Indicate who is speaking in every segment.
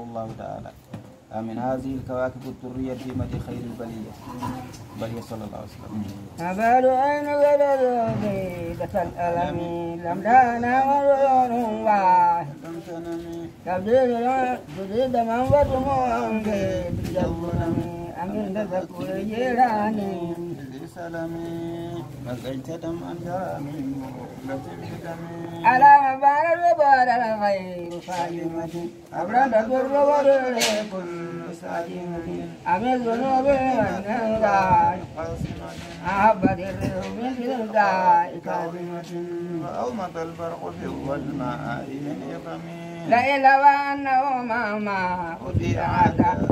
Speaker 1: الله تعالى. من هذه الكواكب الدرية في مدى خير البلية. بلية صلى الله عليه وسلم.
Speaker 2: أبال أين ولد بيدة الألم. لم دانا ورون واحد
Speaker 1: لم تنمي
Speaker 2: تبديل من ودموع بجبرني أمين. تذكر جيراني
Speaker 1: لسلمي بقيت دم أنت من مهلة بدمي
Speaker 2: على مبار الوبار الغير فاجمة أبرد الضر ورد كل ساجمة أمين ذنوب والنغاي
Speaker 1: قاسمة
Speaker 2: أحبت الريح من تلقاء كاظمة.
Speaker 1: وأومض البرق في الماء من إقمي
Speaker 2: لئن لو أنه ما ثبت وما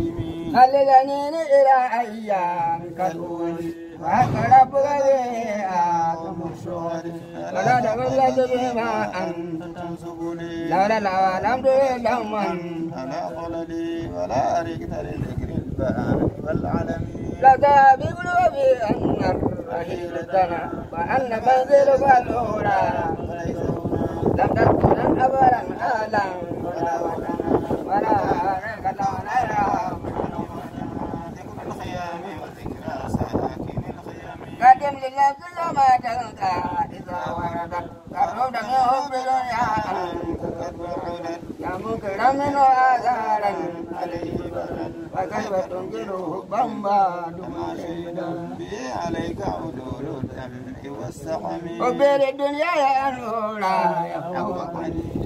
Speaker 1: ومضطرم
Speaker 2: خللني إلى أيامك الأول وهك ربك به آدم الصغر ولا تبلد بما أنت
Speaker 1: تنسبني.
Speaker 2: لولا لو لم تريد دوما
Speaker 1: ألا طللي ولا أركت لذكر البان والعلم
Speaker 2: لذهب قلوبي أن الرحيل دنا وأن منزلك الأولى لم تكن أبدا أهلا ولا وطنا. ولا
Speaker 1: الخيام
Speaker 2: قدم للنفس ما تلقى إذا وردت قرب من حب الدنيا أنت قد بعدت يا مكرم من آثارا
Speaker 1: عليه بلد
Speaker 2: وكيف تنكر حبا بعد ما شهدا
Speaker 1: به عليك عدول الدم والسقم
Speaker 2: حب الدنيا يا نورا يفتح قلبي